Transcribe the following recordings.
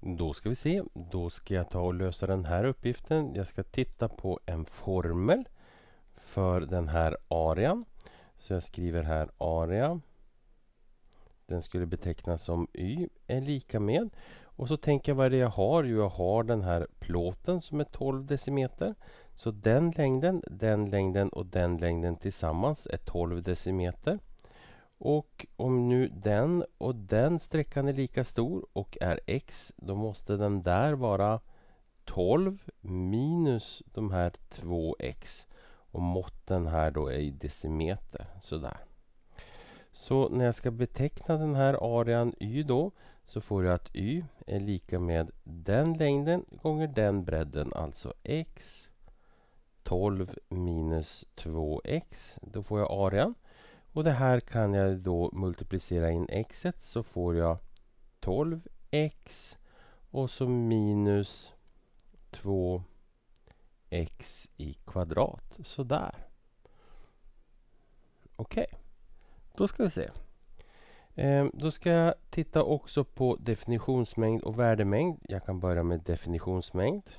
Då ska vi se. Då ska jag ta och lösa den här uppgiften. Jag ska titta på en formel för den här arean. Så jag skriver här area. Den skulle betecknas som y är lika med. Och så tänker jag vad är det jag har? Jo, jag har den här plåten som är 12 decimeter. Så den längden, den längden och den längden tillsammans är 12 decimeter. Och om nu den och den sträckan är lika stor och är x, då måste den där vara 12 minus de här 2x. Och måtten här då är i decimeter. Sådär. Så när jag ska beteckna den här arean y då så får jag att y är lika med den längden gånger den bredden, alltså x 12 minus 2x. Då får jag arean. Och det här kan jag då multiplicera in x så får jag 12x och så minus 2x i kvadrat. Sådär. Okej, okay. då ska vi se. Ehm, då ska jag titta också på definitionsmängd och värdemängd. Jag kan börja med definitionsmängd.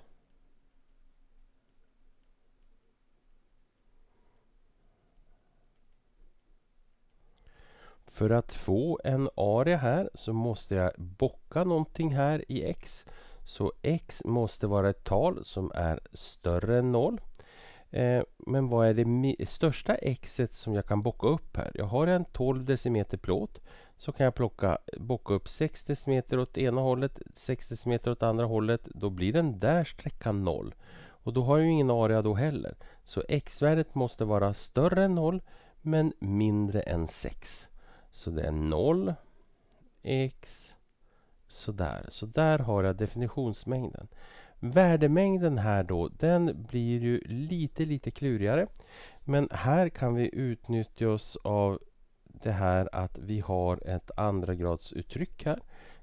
För att få en area här så måste jag bocka någonting här i x. Så x måste vara ett tal som är större än 0. Eh, men vad är det största x som jag kan bocka upp här? Jag har en 12 decimeter plåt. Så kan jag plocka, bocka upp 6 decimeter åt ena hållet, 6 decimeter åt andra hållet. Då blir den där sträckan 0. Och då har jag ju ingen area då heller. Så x-värdet måste vara större än 0 men mindre än 6. Så det är 0, x, sådär. Så där har jag definitionsmängden. Värdemängden här då, den blir ju lite, lite klurigare. Men här kan vi utnyttja oss av det här att vi har ett andragradsuttryck här.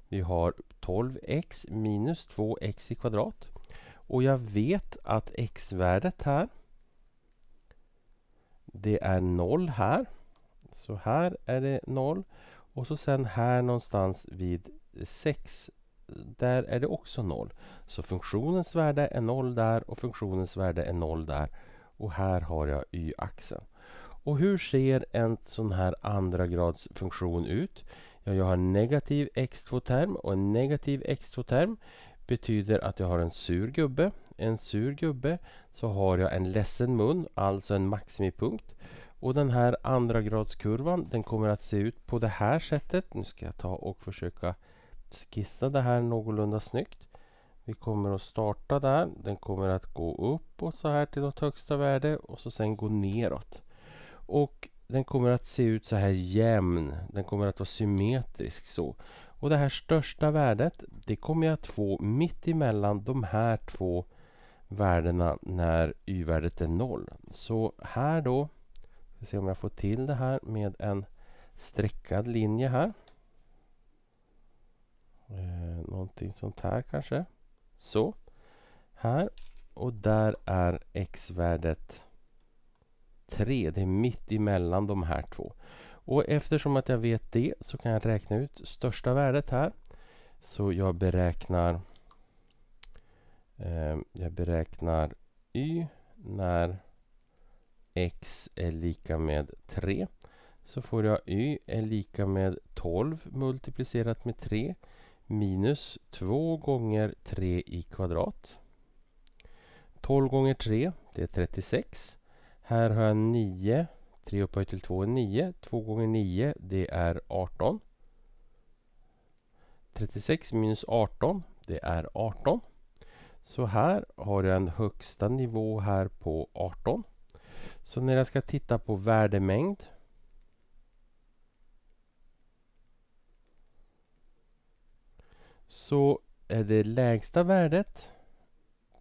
Vi har 12x minus 2x i kvadrat. Och jag vet att x-värdet här, det är 0 här. Så här är det 0. Och så sen här någonstans vid 6 där är det också 0. Så funktionens värde är 0 där och funktionens värde är 0 där. Och här har jag y-axeln. Och hur ser en sån här andra grads funktion ut? Ja, jag har negativ x2-term och en negativ x2-term betyder att jag har en sur gubbe. En sur gubbe så har jag en ledsen mun, alltså en maximipunkt. Och den här andra gradskurvan den kommer att se ut på det här sättet. Nu ska jag ta och försöka skissa det här någorlunda snyggt. Vi kommer att starta där. Den kommer att gå uppåt så här till något högsta värde och så sen gå neråt. Och den kommer att se ut så här jämn. Den kommer att vara symmetrisk så. Och det här största värdet det kommer jag att få mitt emellan de här två värdena när y-värdet är noll. Så här då ska se om jag får till det här med en streckad linje här. Eh, någonting sånt här kanske. Så. Här. Och där är x-värdet 3. Det är mitt emellan de här två. Och eftersom att jag vet det så kan jag räkna ut största värdet här. Så jag beräknar eh, jag beräknar y när x är lika med 3 så får jag y är lika med 12 multiplicerat med 3 minus 2 gånger 3 i kvadrat. 12 gånger 3 det är 36. Här har jag 9. 3 upphöjt till 2 är 9. 2 gånger 9 det är 18. 36 minus 18 det är 18. Så här har jag en högsta nivå här på 18. Så när jag ska titta på värdemängd så är det lägsta värdet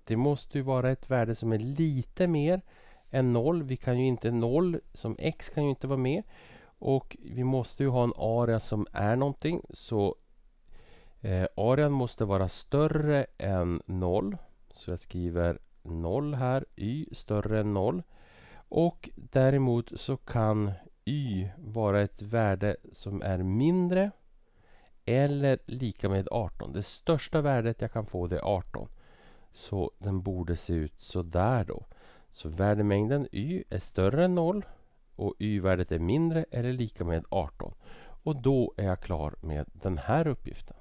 det måste ju vara ett värde som är lite mer än 0. Vi kan ju inte 0 som x kan ju inte vara med. Och vi måste ju ha en area som är någonting. Så eh, arean måste vara större än 0. Så jag skriver 0 här. y större än 0. Och däremot så kan y vara ett värde som är mindre eller lika med 18. Det största värdet jag kan få det är 18. Så den borde se ut så där då. Så värdemängden y är större än 0 och y-värdet är mindre eller lika med 18. Och då är jag klar med den här uppgiften.